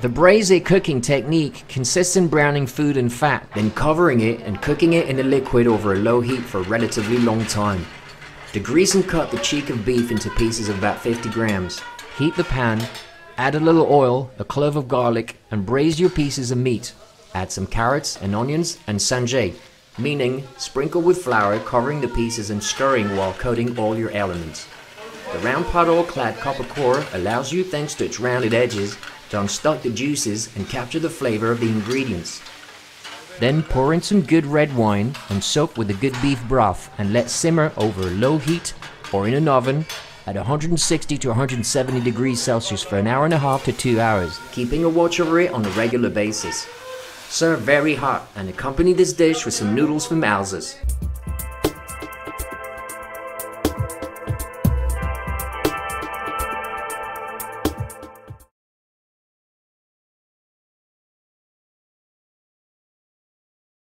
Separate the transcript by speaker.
Speaker 1: The braise cooking technique consists in browning food in fat, then covering it and cooking it in the liquid over a low heat for a relatively long time. Degrease and cut the cheek of beef into pieces of about 50 grams. Heat the pan, add a little oil, a clove of garlic, and braise your pieces of meat. Add some carrots and onions and singer, meaning sprinkle with flour, covering the pieces and stirring while coating all your elements. The round pot All-Clad copper core allows you, thanks to its rounded edges, to unstuck the juices and capture the flavor of the ingredients. Then pour in some good red wine and soak with a good beef broth and let simmer over low heat or in an oven at 160 to 170 degrees Celsius for an hour and a half to two hours, keeping a watch over it on a regular basis. Serve very hot and accompany this dish with some noodles from Alsace.